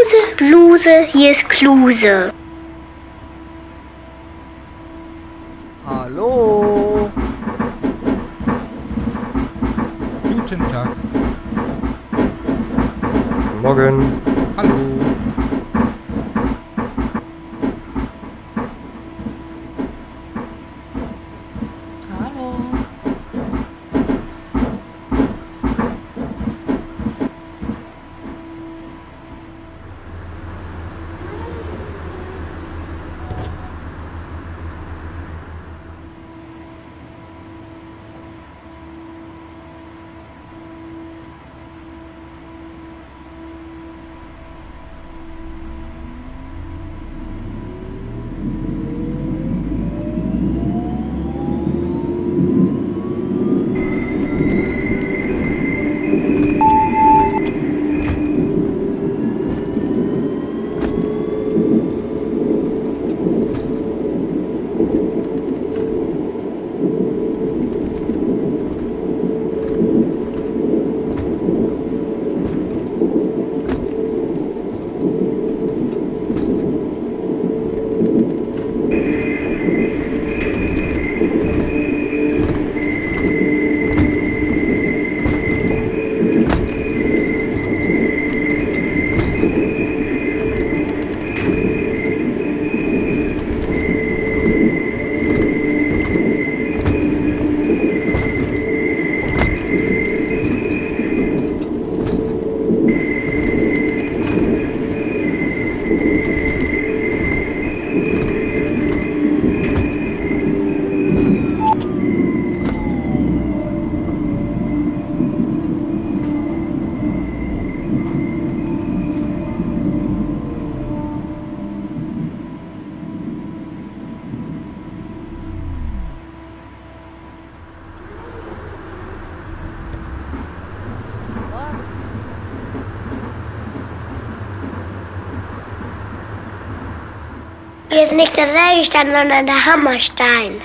Bluse, Bluse, hier ist Kluse. Hallo. Guten Tag. Morgen. Hallo. Hallo. Hier ist nicht der Sägestein, sondern der Hammerstein.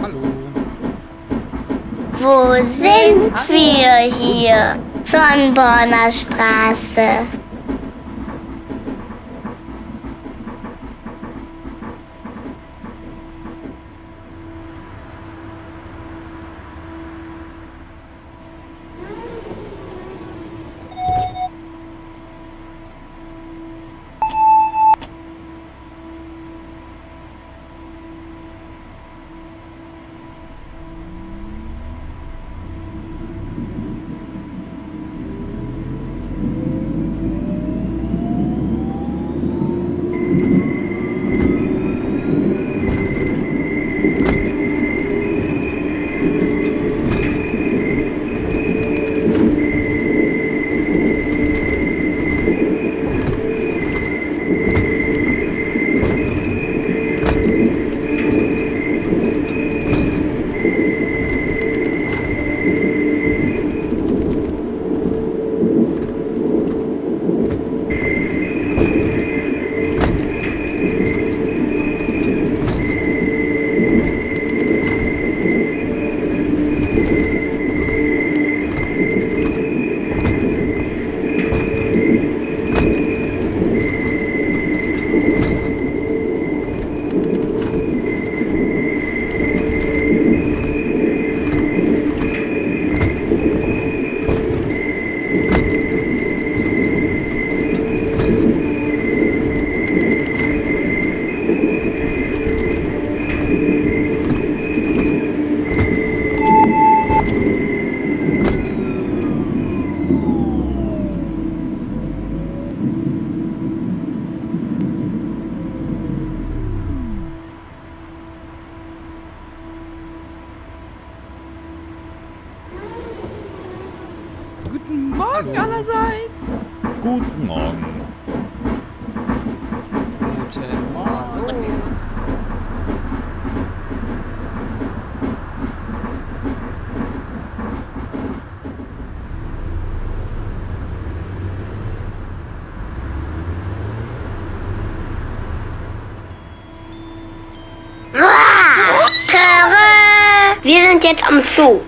Hallo. Wo sind wir hier? Sonnborner Straße. Sind jetzt am Zoo.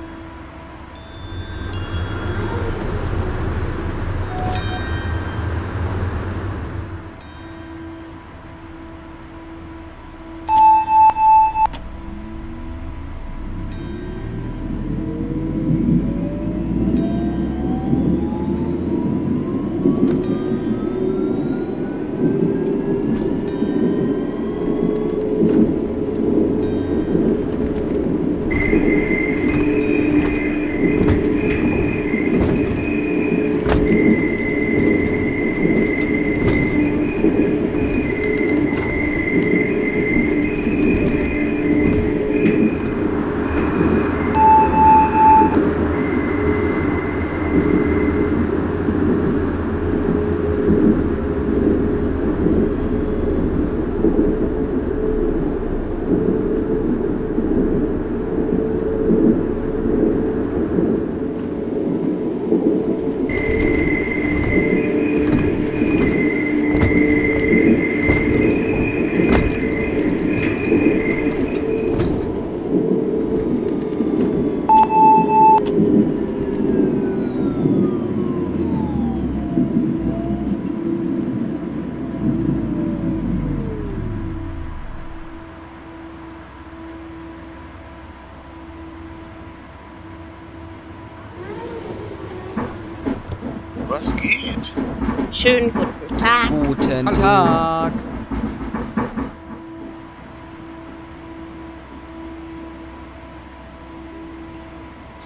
Geht? Schönen guten Tag. Guten Hallo. Tag.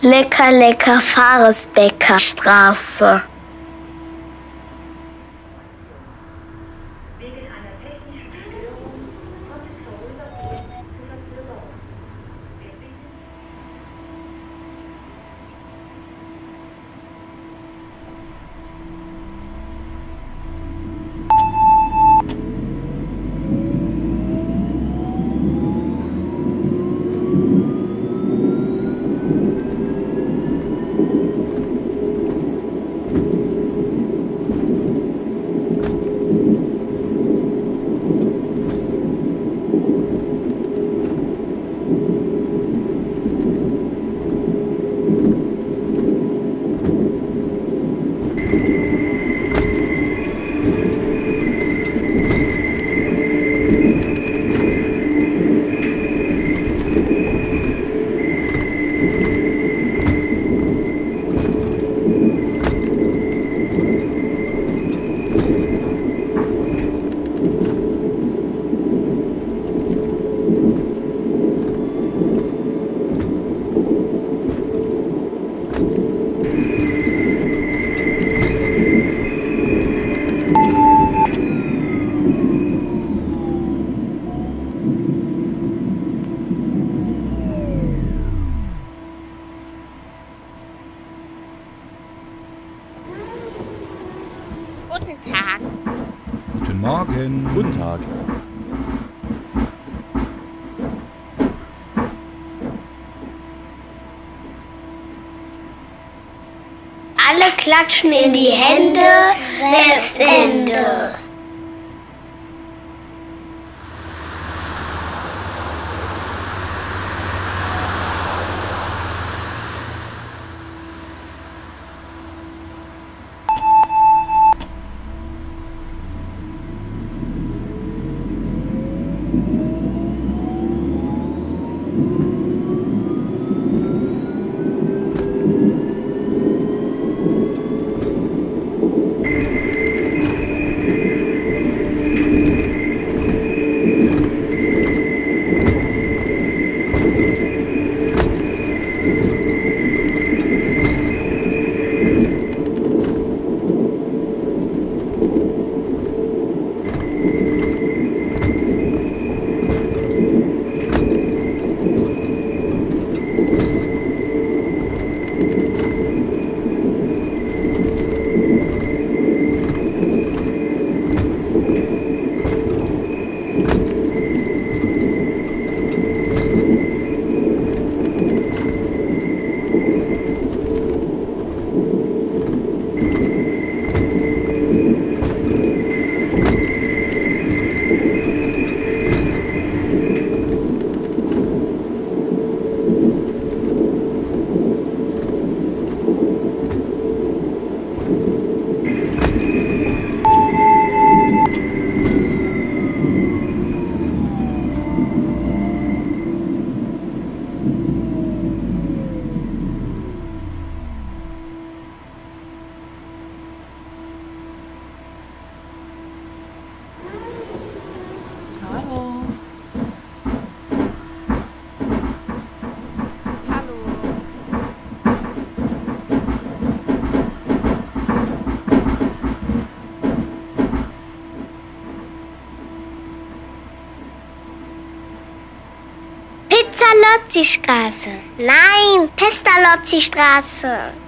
Lecker, lecker Fahresbecker Straße. Guten Tag. Guten Morgen. Guten Tag. Alle klatschen in die Hände, Restende. Hallo. Pizzalotti-Straße. Nein, Pestalozzi-Straße.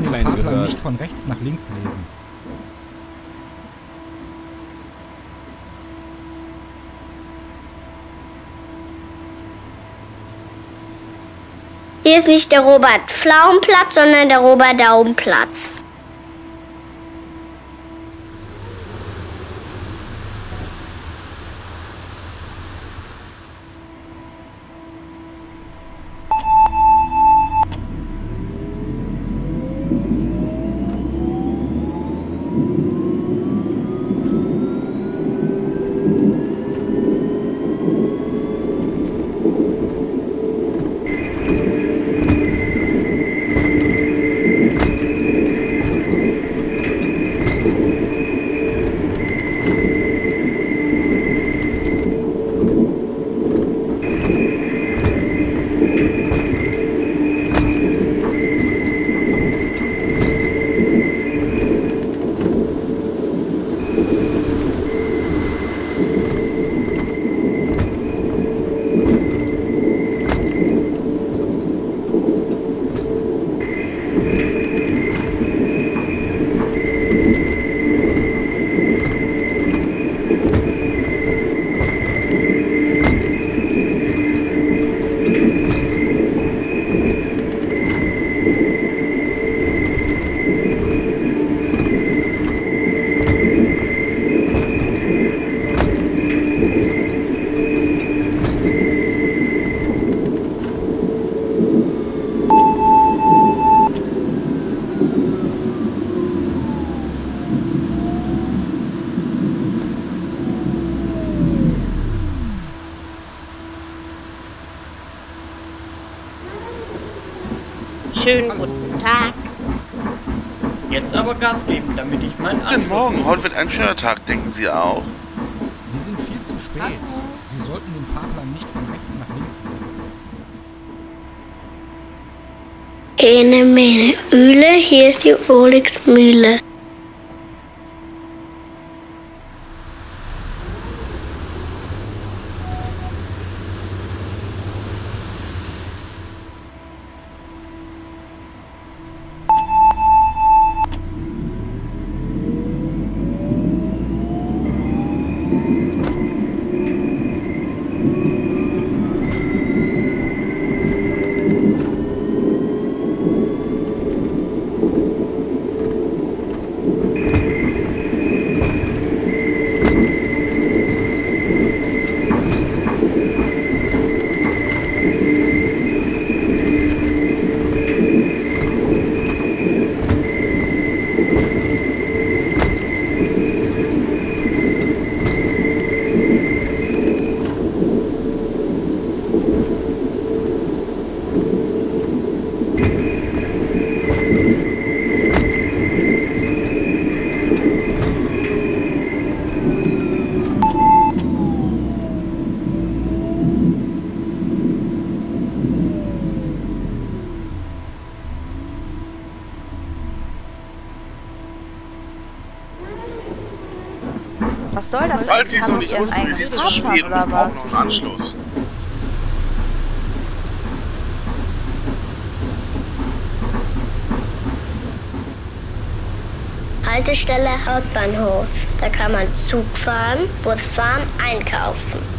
Den Fahrplan Fahrplan gehört. nicht von rechts nach links lesen. Hier ist nicht der Robert-Pflaumenplatz, sondern der Robert-Daumen-Platz. Morgen, heute wird ein schöner Tag, denken Sie auch? Sie sind viel zu spät. Sie sollten den Fahrplan nicht von rechts nach links lesen. Ene, mene, Üle, hier ist die Olixmühle. Was Falls Sie so haben nicht wussten, wir brauchen was? noch einen Anschluss. Haltestelle Hauptbahnhof. Da kann man Zug fahren, Bus fahren, einkaufen.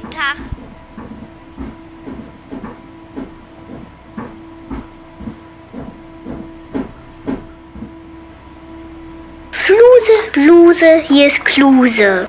Guten Tag. Bluse, hier ist Kluse.